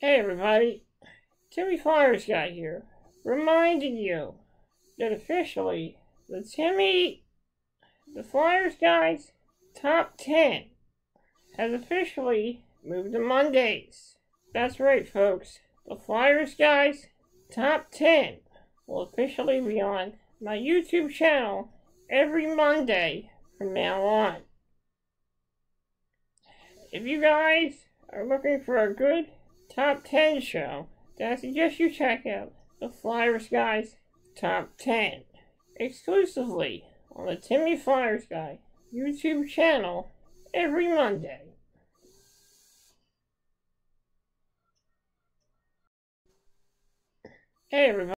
Hey everybody, Timmy Flyers guy here, reminding you that officially the Timmy, the Flyers guys top 10 has officially moved to Mondays. That's right folks, the Flyers guys top 10 will officially be on my YouTube channel every Monday from now on. If you guys are looking for a good top 10 show, that I suggest you check out the Flyers Guys Top 10 exclusively on the Timmy Flyers Guy YouTube channel every Monday. Hey everybody.